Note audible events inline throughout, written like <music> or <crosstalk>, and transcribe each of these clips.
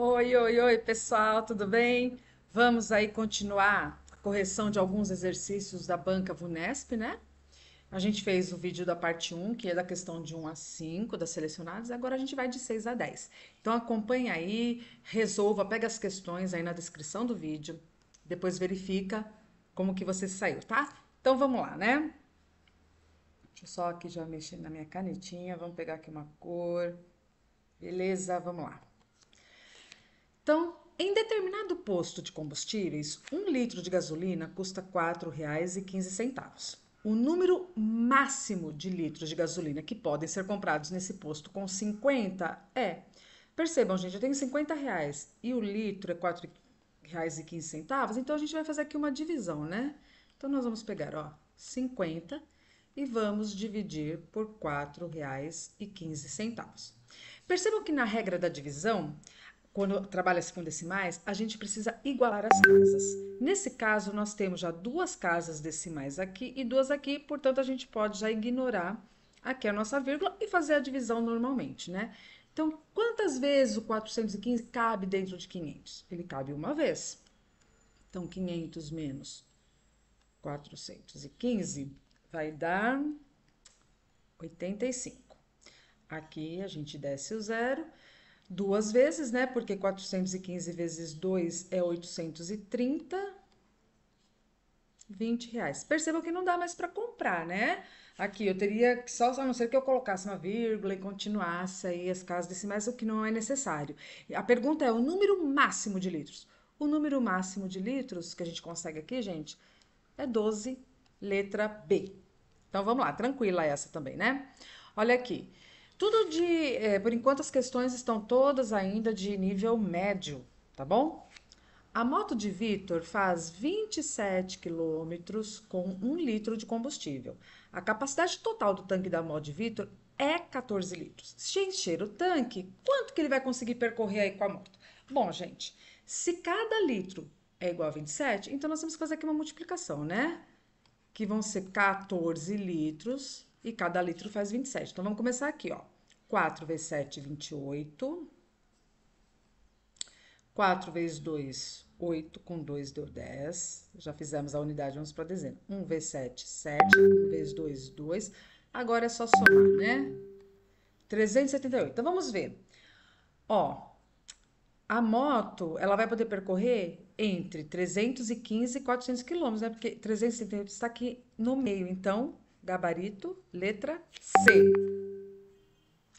Oi, oi, oi, pessoal, tudo bem? Vamos aí continuar a correção de alguns exercícios da banca VUNESP, né? A gente fez o vídeo da parte 1, que é da questão de 1 a 5 das selecionadas, agora a gente vai de 6 a 10. Então acompanha aí, resolva, pega as questões aí na descrição do vídeo, depois verifica como que você saiu, tá? Então vamos lá, né? Deixa eu só aqui já mexer na minha canetinha, vamos pegar aqui uma cor. Beleza, vamos lá. Então, em determinado posto de combustíveis, um litro de gasolina custa R$ 4,15. O número máximo de litros de gasolina que podem ser comprados nesse posto com 50 é. Percebam, gente, eu tenho 50 reais e o litro é R$ 4,15, então a gente vai fazer aqui uma divisão, né? Então nós vamos pegar, ó, 50 e vamos dividir por R$ 4,15. Percebam que na regra da divisão, quando trabalha-se com decimais, a gente precisa igualar as casas. Nesse caso, nós temos já duas casas decimais aqui e duas aqui, portanto, a gente pode já ignorar aqui a nossa vírgula e fazer a divisão normalmente, né? Então, quantas vezes o 415 cabe dentro de 500? Ele cabe uma vez. Então, 500 menos 415 vai dar 85. Aqui a gente desce o zero duas vezes, né? Porque 415 vezes 2 é 830. 20 reais. Percebam que não dá mais para comprar, né? Aqui eu teria que só, a não ser que eu colocasse uma vírgula e continuasse aí as casas decimais, o que não é necessário. A pergunta é o número máximo de litros. O número máximo de litros que a gente consegue aqui, gente, é 12, letra B. Então vamos lá, tranquila essa também, né? Olha aqui. Tudo de, é, por enquanto as questões estão todas ainda de nível médio, tá bom? A moto de Vitor faz 27 quilômetros com 1 litro de combustível. A capacidade total do tanque da moto de Vitor é 14 litros. Se encher o tanque, quanto que ele vai conseguir percorrer aí com a moto? Bom, gente, se cada litro é igual a 27, então nós temos que fazer aqui uma multiplicação, né? Que vão ser 14 litros e cada litro faz 27. Então, vamos começar aqui, ó. 4 vezes 7, 28. 4 vezes 2, 8. Com 2 deu 10. Já fizemos a unidade, vamos para dezena. 1 vezes 7, 7. 1 vezes 2, 2. Agora é só somar, né? 378. Então, vamos ver. Ó, a moto, ela vai poder percorrer entre 315 e 400 quilômetros, né? Porque 378 está aqui no meio. Então, Gabarito, letra C.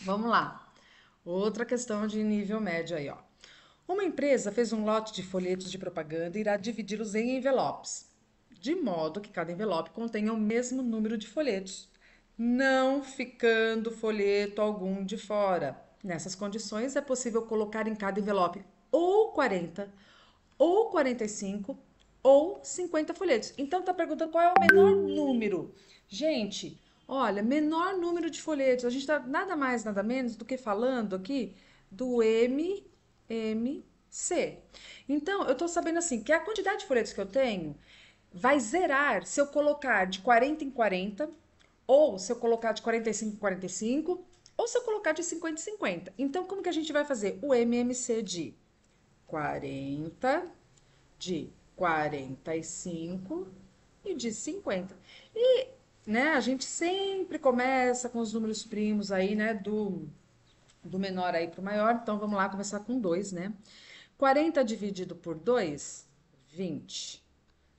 Vamos lá. Outra questão de nível médio aí, ó. Uma empresa fez um lote de folhetos de propaganda e irá dividi-los em envelopes, de modo que cada envelope contenha o mesmo número de folhetos, não ficando folheto algum de fora. Nessas condições, é possível colocar em cada envelope ou 40, ou 45, ou 50 folhetos. Então, tá perguntando qual é o menor número. Gente, olha, menor número de folhetos. A gente está nada mais, nada menos do que falando aqui do MMC. Então, eu estou sabendo assim que a quantidade de folhetos que eu tenho vai zerar se eu colocar de 40 em 40, ou se eu colocar de 45 em 45, ou se eu colocar de 50 em 50. Então, como que a gente vai fazer? O MMC de 40, de 45 e de 50. E né? A gente sempre começa com os números primos aí, né? Do, do menor aí para o maior. Então, vamos lá começar com 2, né? 40 dividido por 2, 20.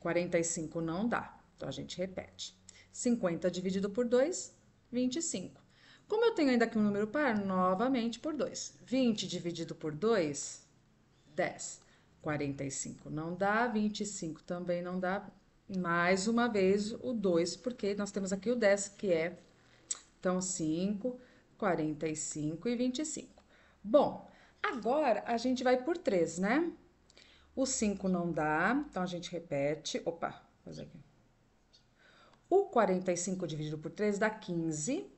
45 não dá. Então, a gente repete. 50 dividido por 2, 25. Como eu tenho ainda aqui um número par, novamente por 2. 20 dividido por 2, 10. 45 não dá, 25 também não dá, mais uma vez o 2, porque nós temos aqui o 10, que é, então, 5, 45 e 25. Bom, agora a gente vai por 3, né? O 5 não dá, então a gente repete. Opa, fazer aqui. O 45 dividido por 3 dá 15.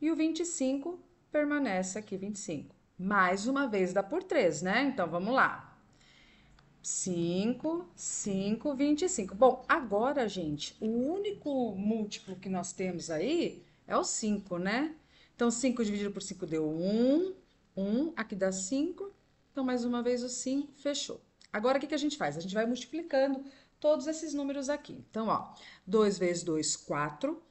E o 25 permanece aqui, 25. Mais uma vez dá por 3, né? Então, vamos lá. 5, 5, 25. Bom, agora, gente, o único múltiplo que nós temos aí é o 5, né? Então, 5 dividido por 5 deu 1, 1, aqui dá 5, então mais uma vez o sim, fechou. Agora, o que, que a gente faz? A gente vai multiplicando todos esses números aqui. Então, ó, 2 vezes 2, 4.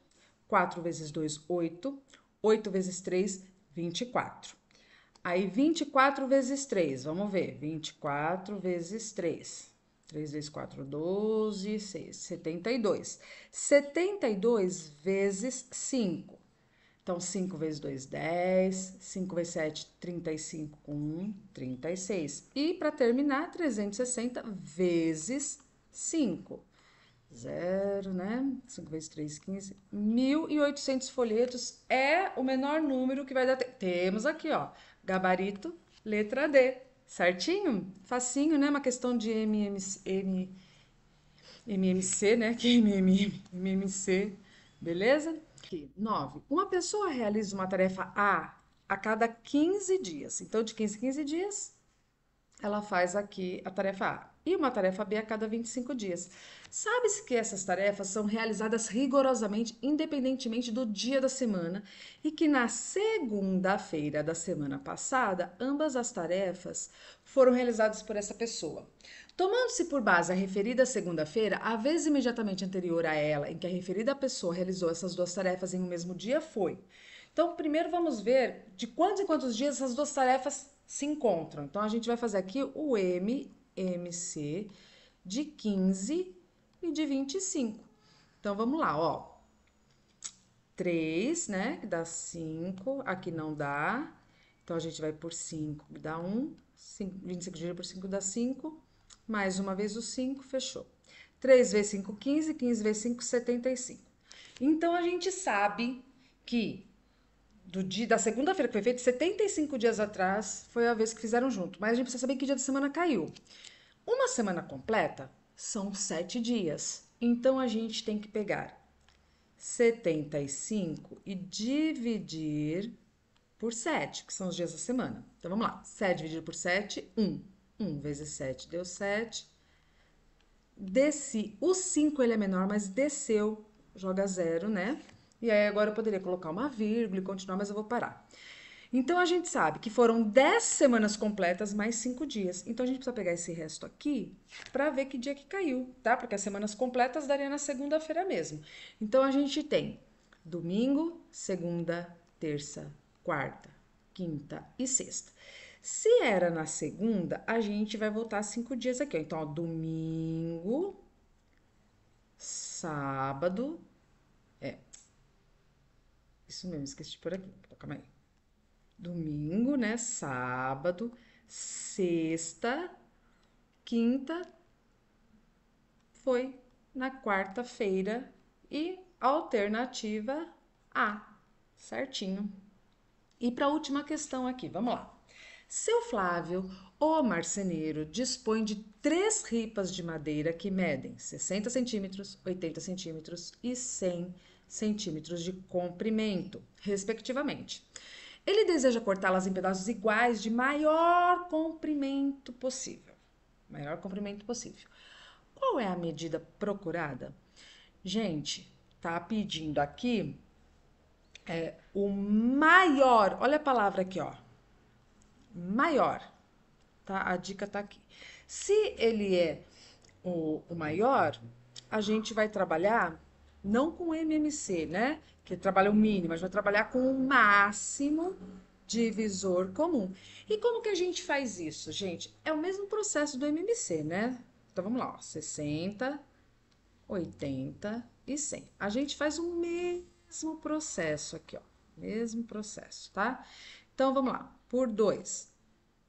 4 vezes 2, 8. 8 vezes 3, 24. Aí, 24 vezes 3, vamos ver. 24 vezes 3. 3 vezes 4, 12, 6, 72. 72 vezes 5. Então, 5 vezes 2, 10. 5 vezes 7, 35 com 1, 36. E, para terminar, 360 vezes 5. Zero, né? 5 vezes 3, 15. 1.800 folhetos é o menor número que vai dar. Temos aqui, ó, gabarito, letra D. Certinho? Facinho, né? Uma questão de MMC, M, MMC né? <laughs> Que é MMC, beleza? Aqui, 9. Uma pessoa realiza uma tarefa A a cada 15 dias. Então, de 15 em 15 dias, ela faz aqui a tarefa A e uma tarefa B a cada 25 dias. Sabe-se que essas tarefas são realizadas rigorosamente, independentemente do dia da semana, e que na segunda-feira da semana passada, ambas as tarefas foram realizadas por essa pessoa. Tomando-se por base a referida segunda-feira, a vez imediatamente anterior a ela em que a referida pessoa realizou essas duas tarefas em um mesmo dia foi. Então, primeiro vamos ver de quantos em quantos dias essas duas tarefas se encontram. Então, a gente vai fazer aqui o MMC de 15 e de 25. Então, vamos lá, ó. 3, né, que dá 5, aqui não dá. Então, a gente vai por 5, que dá 1. 5, 25 dividido por 5 dá 5. Mais uma vez o 5, fechou. 3 vezes 5, 15. 15 vezes 5, 75. Então, a gente sabe que do dia da segunda-feira que foi feito, 75 dias atrás, foi a vez que fizeram junto. Mas a gente precisa saber que dia da semana caiu. Uma semana completa são sete dias. Então a gente tem que pegar 75 e dividir por 7, que são os dias da semana. Então vamos lá. 7 dividido por 7, 1. 1 vezes 7 deu 7. Desci. O 5 ele é menor, mas desceu, joga zero, né? E aí agora eu poderia colocar uma vírgula e continuar, mas eu vou parar. Então a gente sabe que foram 10 semanas completas mais 5 dias. Então a gente precisa pegar esse resto aqui para ver que dia que caiu, tá? Porque as semanas completas daria na segunda-feira mesmo. Então a gente tem domingo, segunda, terça, quarta, quinta e sexta. Se era na segunda, a gente vai voltar cinco dias aqui. Ó. Então, ó, domingo, sábado, isso mesmo, esqueci de pôr aqui. Calma aí. Domingo, né? Sábado, sexta, quinta, foi na quarta-feira e alternativa A, certinho. E para a última questão aqui, vamos lá. Seu Flávio, o marceneiro, dispõe de três ripas de madeira que medem 60 centímetros, 80 centímetros e 100 centímetros de comprimento, respectivamente. Ele deseja cortá-las em pedaços iguais de maior comprimento possível. Maior comprimento possível. Qual é a medida procurada? Gente, tá pedindo aqui é, o maior. Olha a palavra aqui, ó. Maior. Tá? A dica tá aqui. Se ele é o, o maior, a gente vai trabalhar não com MMC, né? Que trabalha o mínimo, mas vai trabalhar com o máximo divisor comum. E como que a gente faz isso, gente? É o mesmo processo do MMC, né? Então vamos lá, ó, 60, 80 e 100. A gente faz o mesmo processo aqui, ó, mesmo processo, tá? Então vamos lá, por 2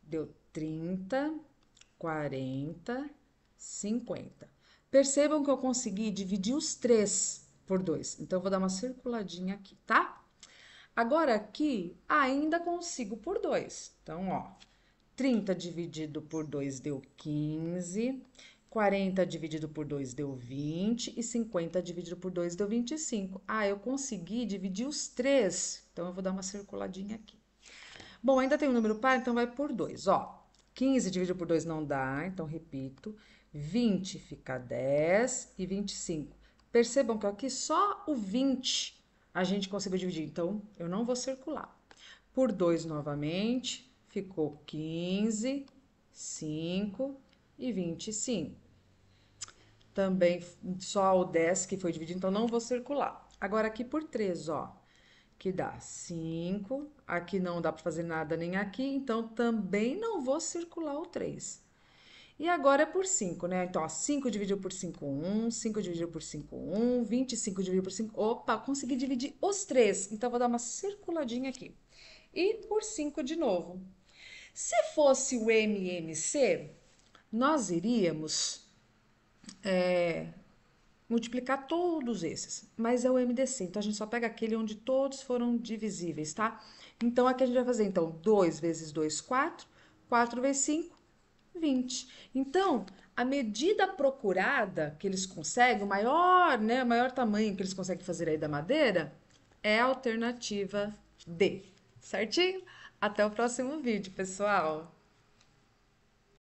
deu 30, 40, 50. Percebam que eu consegui dividir os três por 2. Então, vou dar uma circuladinha aqui, tá? Agora, aqui, ainda consigo por 2. Então, ó, 30 dividido por 2 deu 15, 40 dividido por 2 deu 20 e 50 dividido por 2 deu 25. Ah, eu consegui dividir os três. Então, eu vou dar uma circuladinha aqui. Bom, ainda tem um número par, então vai por 2, ó. 15 dividido por 2 não dá, então repito. 20 fica 10 e 25. Percebam que aqui só o 20 a gente conseguiu dividir, então eu não vou circular. Por 2 novamente, ficou 15 5 e 25. Também só o 10 que foi dividido, então não vou circular. Agora aqui por 3, ó, que dá 5. Aqui não dá para fazer nada nem aqui, então também não vou circular o 3. E agora é por 5, né? Então, ó, 5 dividido por 5, 1. 5 dividido por 5, 1. 25 dividido por 5. Opa, consegui dividir os 3. Então, vou dar uma circuladinha aqui. E por 5 de novo. Se fosse o MMC, nós iríamos é, multiplicar todos esses. Mas é o MDC, então a gente só pega aquele onde todos foram divisíveis, tá? Então, aqui a gente vai fazer, então, 2 vezes 2, 4. 4 vezes 5, 20. Então, a medida procurada que eles conseguem, o maior, né, o maior tamanho que eles conseguem fazer aí da madeira, é a alternativa D. Certinho? Até o próximo vídeo, pessoal!